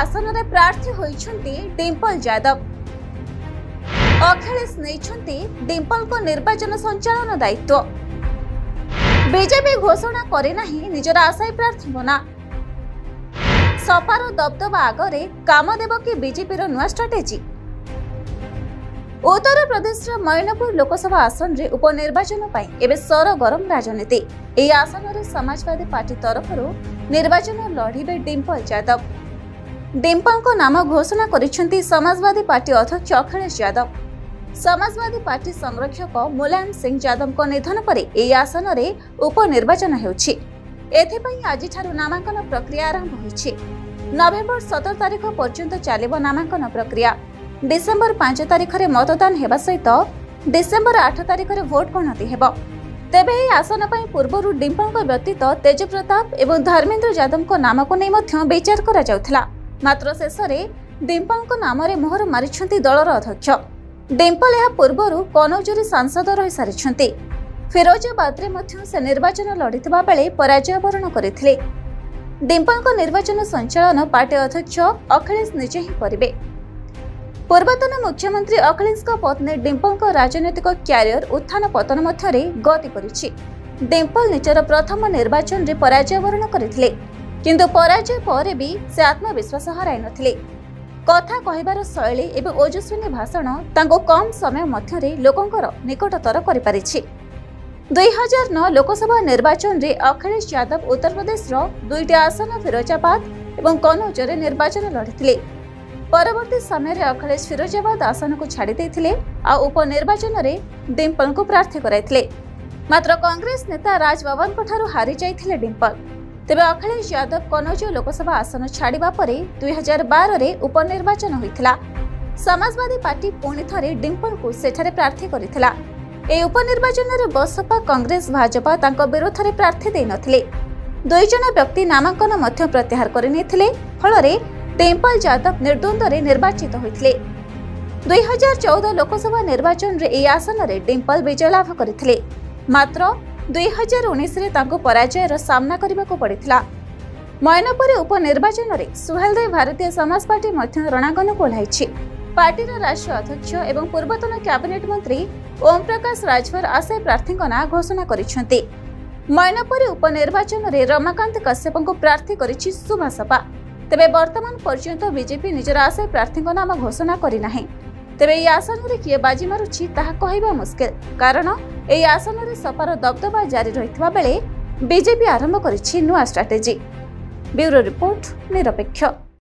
ଆସନରେ ପ୍ରାର୍ଥୀ ହୋଇଛନ୍ତି ଡିମ୍ପଲ ଯାଦବ। ଅଖିଳେଶ ନେଇଛନ୍ତି ଡିମ୍ପଲଙ୍କ ନିର୍ବାଚନ ସଞ୍ଚାଳନ ଦାୟିତ୍ୱ। ବିଜେପି ଘୋଷଣା କରିନାହିଁ ନିଜର ଆଶାୟୀ ପ୍ରାର୍ଥୀଙ୍କ ନାଁ ସପାର ଦବଦବା ଆଗରେ କାମ ଦେବ କି ବିଜେପିର ନୂଆ ଷ୍ଟ୍ରାଟେଜି ଉତ୍ତରପ୍ରଦେଶର ମୈନପୁର ଲୋକସଭା ଆସନରେ ଉପନିର୍ବାଚନ ପାଇଁ ଏବେ ସରଗରମ ରାଜନୀତି। ଏହି ଆସନରେ ସମାଜବାଦୀ ପାର୍ଟି ତରଫରୁ ନିର୍ବାଚନ ଲଢ଼ିବେ ଡିମ୍ପଲ ଯାଦବ। ଡିମ୍ପଲଙ୍କ ନାମ ଘୋଷଣା କରିଛନ୍ତି ସମାଜବାଦୀ ପାର୍ଟି ଅଧ୍ୟକ୍ଷ ଅଖିଳେଶ ଯାଦବ। ସମାଜବାଦୀ ପାର୍ଟି ସଂରକ୍ଷକ ମୁଲାୟମ ସିଂ ଯାଦବଙ୍କ ନିଧନ ପରେ ଏହି ଆସନରେ ଉପନିର୍ବାଚନ ହେଉଛି। ଏଥିପାଇଁ ଆଜିଠାରୁ ନାମାଙ୍କନ ପ୍ରକ୍ରିୟା ଆରମ୍ଭ ହୋଇଛି। ନଭେମ୍ବର ସତର ତାରିଖ ପର୍ଯ୍ୟନ୍ତ ଚାଲିବ ନାମାଙ୍କନ ପ୍ରକ୍ରିୟା। ଡିସେମ୍ବର ପାଞ୍ଚ ତାରିଖରେ ମତଦାନ ହେବା ସହିତ ଡିସେମ୍ବର ଆଠ ତାରିଖରେ ଭୋଟ ଗଣତି ହେବ। ତେବେ ଏହି ଆସନ ପାଇଁ ପୂର୍ବରୁ ଡିମ୍ପଲଙ୍କ ବ୍ୟତୀତ ତେଜପ୍ରତାପ ଏବଂ ଧର୍ମେନ୍ଦ୍ର ଯାଦବଙ୍କ ନାମକୁ ନେଇ ମଧ୍ୟ ବିଚାର କରାଯାଉଥିଲା। ମାତ୍ର ଶେଷରେ ଡିମ୍ପଲଙ୍କ ନାମରେ ମୋହର ମାରିଛନ୍ତି ଦଳର ଅଧ୍ୟକ୍ଷ। ଡିମ୍ପଲ ଏହା ପୂର୍ବରୁ କନୌଜରେ ସାଂସଦ ରହିସାରିଛନ୍ତି। ଫିରୋଜାବାଦରେ ମଧ୍ୟ ସେ ନିର୍ବାଚନ ଲଢ଼ିଥିବା ବେଳେ ପରାଜୟ ବରଣ କରିଥିଲେ। ଡିମ୍ପଲଙ୍କ ନିର୍ବାଚନ ସଞ୍ଚାଳନ ପାର୍ଟି ଅଧ୍ୟକ୍ଷ ଅଖିଳେଶ ନିଜେ ହିଁ କରିବେ। ପୂର୍ବତନ ମୁଖ୍ୟମନ୍ତ୍ରୀ ଅଖିଳେଶଙ୍କ ପତ୍ନୀ ଡିମ୍ପଲଙ୍କ ରାଜନୈତିକ କ୍ୟାରିୟର ଉତ୍ଥାନ ପତନ ମଧ୍ୟରେ ଗତି କରିଛି। ଡିମ୍ପଲ ନିଜର ପ୍ରଥମ ନିର୍ବାଚନରେ ପରାଜୟ ବରଣ କରିଥିଲେ। କିନ୍ତୁ ପରାଜୟ ପରେ ବି ସେ ଆତ୍ମବିଶ୍ୱାସ ହରାଇନଥିଲେ କଥା କହିବାର ଶୈଳୀ ଏବଂ ଓଜସ୍ୱିନୀ ଭାଷଣ ତାଙ୍କୁ କମ୍ ସମୟ ମଧ୍ୟରେ ଲୋକଙ୍କର ନିକଟତର କରିପାରିଛି। ଦୁଇ ହଜାର ନଅ ଲୋକସଭା ନିର୍ବାଚନରେ ଅଖିଳେଶ ଯାଦବ ଉତ୍ତରପ୍ରଦେଶର ଦୁଇଟି ଆସନ ଫିରୋଜାବାଦ ଏବଂ କନୌଜରେ ନିର୍ବାଚନ ଲଢ଼ିଥିଲେ। ପରବର୍ତ୍ତୀ ସମୟରେ ଅଖିଳେଶ ଫିରୋଜାବାଦ ଆସନକୁ ଛାଡ଼ି ଦେଇଥିଲେ ଆଉ ଉପନିର୍ବାଚନରେ ଡିମ୍ପଲଙ୍କୁ ପ୍ରାର୍ଥୀ କରାଇଥିଲେ। ମାତ୍ର କଂଗ୍ରେସ ନେତା ରାଜ ବାବରଙ୍କଠାରୁ ହାରିଯାଇଥିଲେ ଡିମ୍ପଲ। ତେବେ ଅଖିଳେଶ ଯାଦବ କନୌଜ ଲୋକସଭା ଆସନ ଛାଡ଼ିବା ପରେ ଦୁଇ ହଜାର ବାରରେ ଉପନିର୍ବାଚନ ହୋଇଥିଲା। ସମାଜବାଦୀ ପାର୍ଟି ପୁଣି ଥରେ ଡିମ୍ପଲଙ୍କୁ ସେଠାରେ ପ୍ରାର୍ଥୀ କରିଥିଲା। ଏହି ଉପନିର୍ବାଚନରେ ବସପା କଂଗ୍ରେସ ଭାଜପା ତାଙ୍କ ବିରୋଧରେ ପ୍ରାର୍ଥୀ ଦେଇନଥିଲେ ଦୁଇ ଜଣ ବ୍ୟକ୍ତି ନାମାଙ୍କନ ମଧ୍ୟ ପ୍ରତ୍ୟାହାର କରିନେଇଥିଲେ ଫଳରେ ଡିମ୍ପଲ ଯାଦବ ନିର୍ଦ୍ୱନ୍ଦ୍ୱରେ ନିର୍ବାଚିତ ହୋଇଥିଲେ। ଦୁଇ ହଜାର ଚଉଦ ଲୋକସଭା ନିର୍ବାଚନରେ ଏହି ଆସନରେ ଡିମ୍ପଲ ବିଜୟ ଲାଭ କରିଥିଲେ। ମାତ୍ର ଦୁଇ ହଜାର ଉଣେଇଶରେ ତାଙ୍କୁ ପରାଜୟର ସାମ୍ନା କରିବାକୁ ପଡ଼ିଥିଲା। ମୈନପୁରୀ ଉପନିର୍ବାଚନରେ ସୁହେଲଦେବ ଭାରତୀୟ ସମାଜ ପାର୍ଟି ମଧ୍ୟ ରଣାଙ୍ଗନକୁ ଓହ୍ଲାଇଛି। ପାର୍ଟିର ରାଷ୍ଟ୍ରୀୟ ଅଧ୍ୟକ୍ଷ ଏବଂ ପୂର୍ବତନ କ୍ୟାବିନେଟ୍ ମନ୍ତ୍ରୀ ଓମ୍ ପ୍ରକାଶ ରାଜଭର ଆଶାୟୀ ପ୍ରାର୍ଥୀଙ୍କ ନାଁ ଘୋଷଣା କରିଛନ୍ତି। ମୈନପୁରୀ ଉପନିର୍ବାଚନରେ ରମାକାନ୍ତ କଶ୍ୟପଙ୍କୁ ପ୍ରାର୍ଥୀ କରିଛି ସୁଭାଷପା। ତେବେ ବର୍ତ୍ତମାନ ପର୍ଯ୍ୟନ୍ତ ବିଜେପି ନିଜର ଆଶାୟୀ ପ୍ରାର୍ଥୀଙ୍କ ନାମ ଘୋଷଣା କରିନାହିଁ। ତେବେ ଏହି ଆସନରେ କିଏ ବାଜି ମାରୁଛି ତାହା କହିବା ମୁସ୍କିଲ। କାରଣ ଏହି ଆସନରେ ସପାର ଦବଦବା ଜାରି ରହିଥିବା ବେଳେ ବିଜେପି ଆରମ୍ଭ କରିଛି ନୂଆ ଷ୍ଟ୍ରାଟେଜି ବ୍ୟୁରୋ ରିପୋର୍ଟ ନିରପେକ୍ଷ।